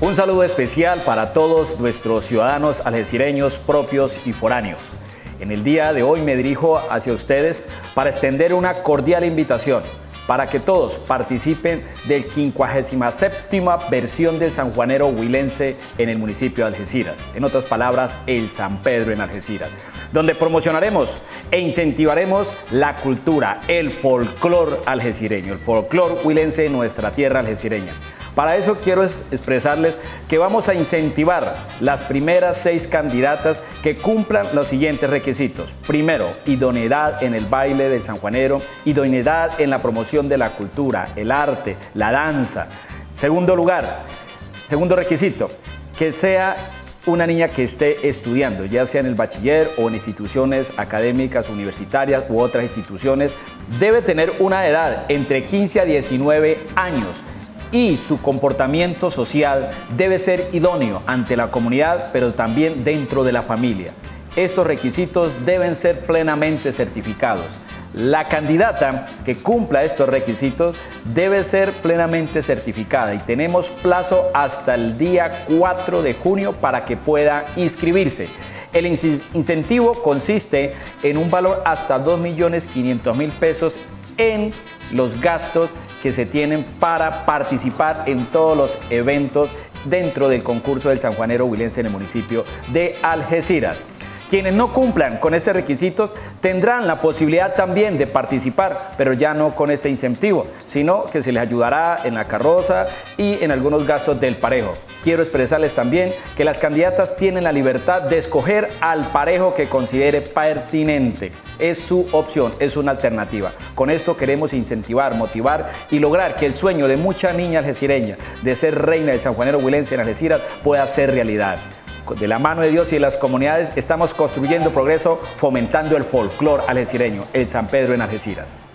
Un saludo especial para todos nuestros ciudadanos algecireños propios y foráneos. En el día de hoy me dirijo hacia ustedes para extender una cordial invitación para que todos participen del 57 versión del Sanjuanero Huilense en el municipio de Algeciras. En otras palabras, el San Pedro en Algeciras, donde promocionaremos e incentivaremos la cultura, el folclor algecireño, el folclor huilense en nuestra tierra algecireña. Para eso quiero expresarles que vamos a incentivar las primeras seis candidatas que cumplan los siguientes requisitos. Primero, idoneidad en el baile del sanjuanero, idoneidad en la promoción de la cultura, el arte, la danza. Segundo lugar, segundo requisito, que sea una niña que esté estudiando, ya sea en el bachiller o en instituciones académicas, universitarias u otras instituciones, debe tener una edad entre 15 a 19 años y su comportamiento social debe ser idóneo ante la comunidad, pero también dentro de la familia. Estos requisitos deben ser plenamente certificados. La candidata que cumpla estos requisitos debe ser plenamente certificada y tenemos plazo hasta el día 4 de junio para que pueda inscribirse. El incentivo consiste en un valor hasta 2.500.000 pesos en los gastos que se tienen para participar en todos los eventos dentro del concurso del Sanjuanero Huilense en el municipio de Algeciras. Quienes no cumplan con estos requisitos tendrán la posibilidad también de participar, pero ya no con este incentivo, sino que se les ayudará en la carroza y en algunos gastos del parejo. Quiero expresarles también que las candidatas tienen la libertad de escoger al parejo que considere pertinente. Es su opción, es una alternativa. Con esto queremos incentivar, motivar y lograr que el sueño de mucha niña algecireña de ser reina de San Juanero Huilense en Algeciras pueda ser realidad de la mano de Dios y de las comunidades, estamos construyendo progreso, fomentando el folclor algecireño, el San Pedro en Algeciras.